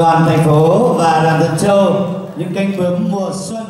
đoàn thành phố và đoàn dân Châu những cánh bướm mùa xuân.